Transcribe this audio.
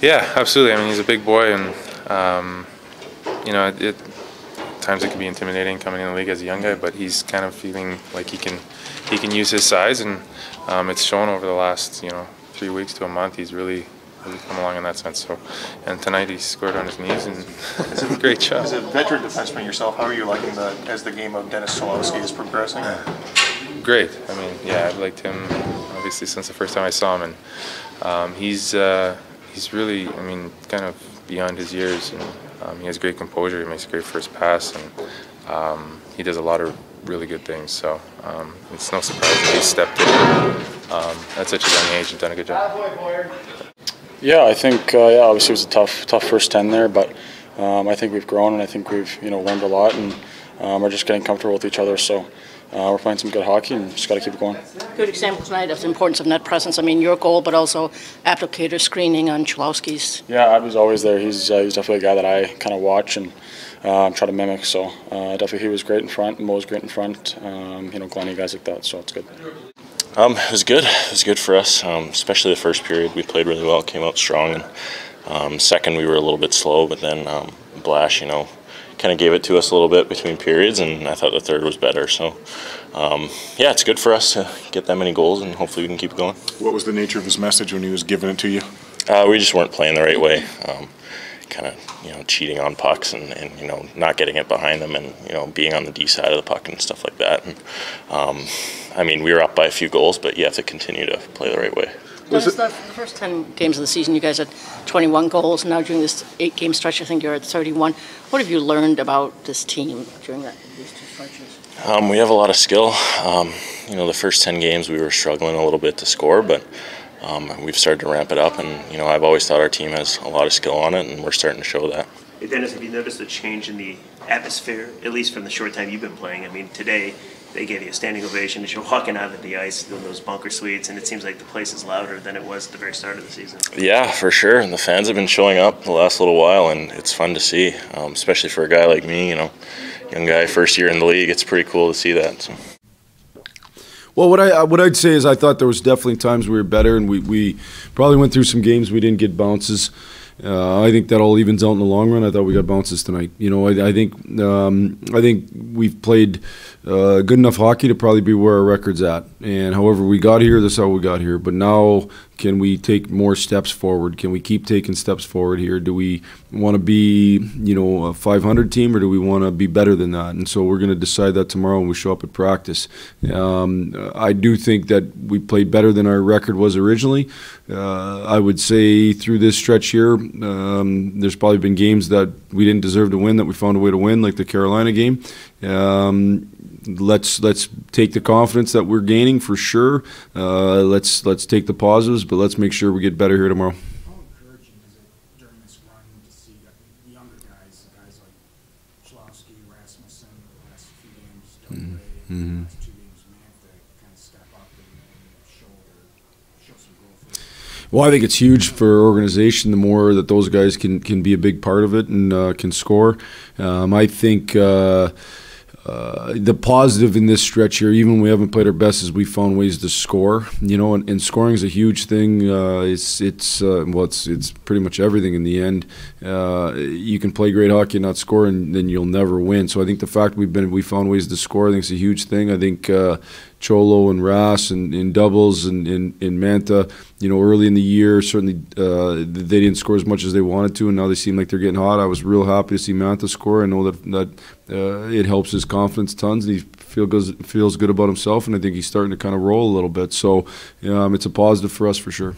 Yeah, absolutely. I mean, he's a big boy, and um, you know, it, it times it can be intimidating coming in the league as a young guy, but he's kind of feeling like he can he can use his size, and um, it's shown over the last you know three weeks to a month. He's really really come along in that sense. So, and tonight he scored on his knees and a great job. As a veteran defenseman yourself, how are you liking the as the game of Dennis Cholowski is progressing? Great. I mean, yeah, I've liked him obviously since the first time I saw him, and um, he's uh, he's really, I mean, kind of beyond his years, and um, he has great composure. He makes a great first pass, and um, he does a lot of really good things. So um, it's no surprise that he stepped in um, at such a young age and done a good job. Yeah, I think uh, yeah, obviously it was a tough tough first ten there, but um, I think we've grown and I think we've you know learned a lot and um, we're just getting comfortable with each other. So. Uh, we're playing some good hockey and just got to keep it going. Good example tonight of the importance of net presence. I mean, your goal, but also Abdelkader screening on Cholowski's. Yeah, Abby's always there. He's uh, he's definitely a guy that I kind of watch and um, try to mimic. So uh, definitely he was great in front. Mo was great in front. Um, you know, Glenny guys like that. So it's good. Um, it was good. It was good for us, um, especially the first period. We played really well, came out strong, and um, second we were a little bit slow. But then um, Blash, you know, kind of gave it to us a little bit between periods, and I thought the third was better. So, um, yeah, it's good for us to get that many goals, and hopefully we can keep going. What was the nature of his message when he was giving it to you? Uh, we just weren't playing the right way. Um, kind of, you know, cheating on pucks and, and, you know, not getting it behind them and, you know, being on the D side of the puck and stuff like that. And, um, I mean, we were up by a few goals, but you have to continue to play the right way. Was it the first 10 games of the season, you guys had 21 goals. Now, during this eight game stretch, I think you're at 31. What have you learned about this team during that, these two stretches? Um, we have a lot of skill. Um, you know, the first 10 games we were struggling a little bit to score, but um, we've started to ramp it up. And, you know, I've always thought our team has a lot of skill on it, and we're starting to show that. Hey, Dennis, have you noticed a change in the atmosphere, at least from the short time you've been playing? I mean, today they gave you a standing ovation as you're walking out of the ice in those bunker suites, and it seems like the place is louder than it was at the very start of the season. Yeah, for sure. And the fans have been showing up the last little while, and it's fun to see, um, especially for a guy like me, you know, young guy, first year in the league. It's pretty cool to see that. So. Well, what I what I'd say is I thought there was definitely times we were better, and we, we probably went through some games we didn't get bounces. Uh, I think that all evens out in the long run. I thought we got bounces tonight. You know, I, I think um, I think we've played uh, good enough hockey to probably be where our record's at. And however we got here, that's how we got here. But now, can we take more steps forward? Can we keep taking steps forward here? Do we want to be, you know, a 500 team, or do we want to be better than that? And so we're going to decide that tomorrow when we show up at practice. Um, I do think that we played better than our record was originally. Uh, I would say through this stretch here, um, there's probably been games that we didn't deserve to win that we found a way to win, like the Carolina game. Um, let's let's take the confidence that we're gaining for sure. Uh, let's let's take the positives, but let's make sure we get better here tomorrow. How encouraging is it during this run to see the younger guys, guys like Cholowski, Rasmussen, the last few games, Delray, Mhm. last two games, Mantha, kind of step up and, and show their show some growth? Well, I think it's huge for organization. The more that those guys can can be a big part of it and uh, can score, um, I think. Uh, uh, the positive in this stretch here, even when we haven't played our best, is we found ways to score. You know, and, and scoring is a huge thing. Uh, it's it's uh, well, it's it's pretty much everything in the end. Uh, you can play great hockey and not score, and then you'll never win. So I think the fact we've been we found ways to score, I think is a huge thing. I think uh, Cholo and Ras and in doubles and in in Mantha, you know, early in the year certainly uh, they didn't score as much as they wanted to, and now they seem like they're getting hot. I was real happy to see Mantha score. I know that that uh, it helps his confidence tons, and he feel goes, feels good about himself, and I think he's starting to kind of roll a little bit. So um, it's a positive for us for sure.